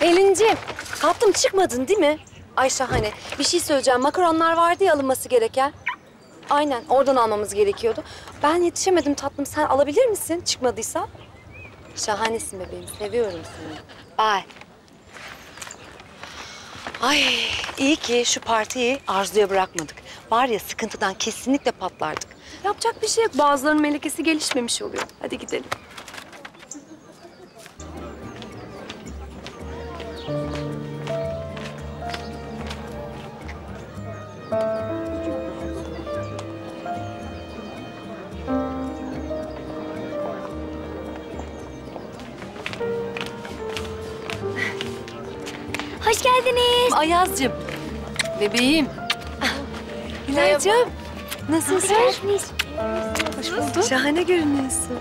Pelin'ciğim, tatlım çıkmadın değil mi? Ay şahane. Bir şey söyleyeceğim. Makaronlar vardı ya alınması gereken. Aynen, oradan almamız gerekiyordu. Ben yetişemedim tatlım. Sen alabilir misin çıkmadıysa? Şahanesin bebeğim. Seviyorum seni. Bye. Ay iyi ki şu partiyi Arzu'ya bırakmadık. Var ya sıkıntıdan kesinlikle patlardık. Yapacak bir şey yok. Bazılarının melekesi gelişmemiş oluyor. Hadi gidelim. Hoş geldiniz. Ayaz'cığım. Bebeğim. Hilal'cığım. Nasılsın? geldiniz. Hoş bulduk. Şahane görünüyorsun.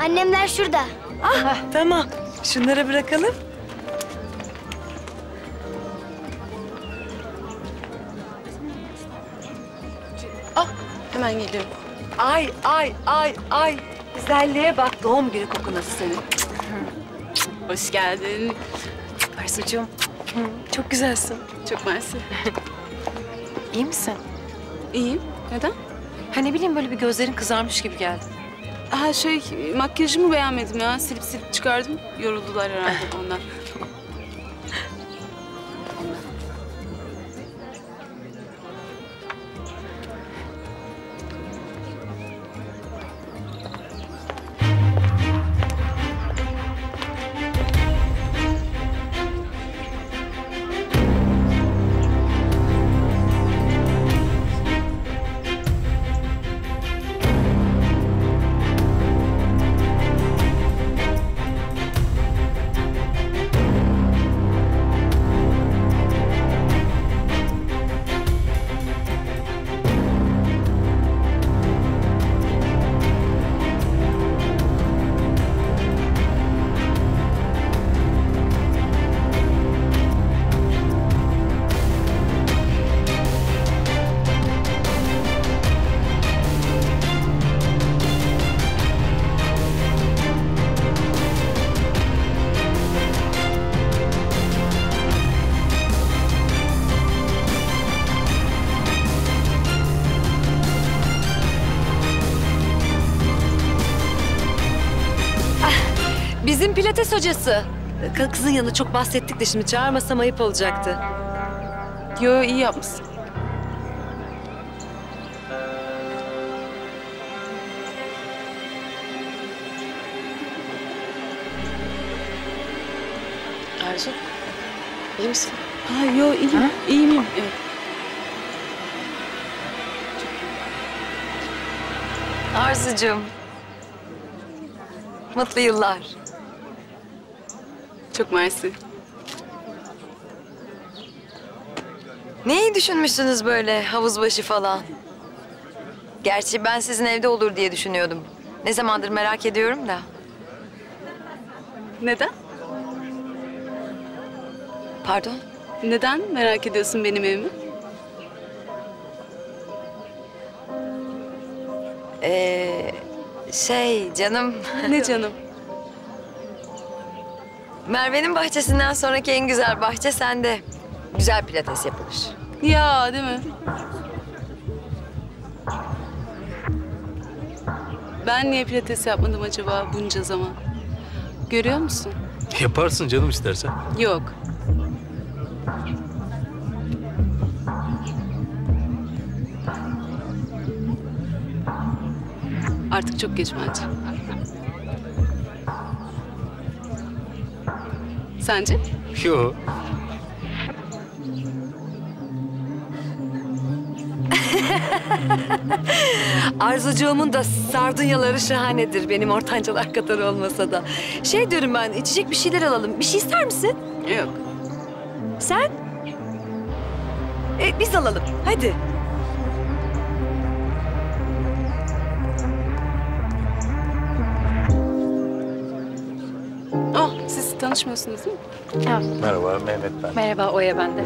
Annemler şurada. Ah, tamam. Şunları bırakalım. Hemen geliyorum. Ay, ay, ay, ay. Güzelliğe bak. Doğum günü kokun nasıl senin. Hoş geldin. Arzucuğum. Çok güzelsin. Çok mersi. İyi misin? İyiyim. Neden? Ha ne bileyim böyle bir gözlerin kızarmış gibi geldi. Ha şey makyajımı beğenmedim ya. Silip silip çıkardım. Yoruldular herhalde ondan. Bizim pilates hocası. Kı- Kızın yanında çok bahsettik de şimdi çağırmasam ayıp olacaktı. Yo iyi yapmışsın. Arzu, iyi misin? Ha yo iyiyim. İyiyim iyiyim. Evet. Arzucuğum. Mutlu yıllar. Çok mersi. Ne iyi düşünmüşsünüz böyle havuz başı falan. Gerçi ben sizin evde olur diye düşünüyordum. Ne zamandır merak ediyorum da. Neden? Pardon? Neden merak ediyorsun benim evimi? Ee, şey canım, Ne canım? Merve'nin bahçesinden sonraki en güzel bahçe sende. Güzel pilates yapılır. Ya değil mi? Ben niye pilates yapmadım acaba bunca zaman? Görüyor musun? Yaparsın canım istersen. Yok. Artık çok geç bence. Sence? Yo. Arzucuğumun da sardunyaları şahanedir. Benim ortancalar kadar olmasa da. Şey diyorum ben, içecek bir şeyler alalım. Bir şey ister misin? Yok. Sen? E, biz alalım. Hadi. Tanışmıyorsunuz değil mi? Merhaba Mehmet ben. Merhaba Oya bende.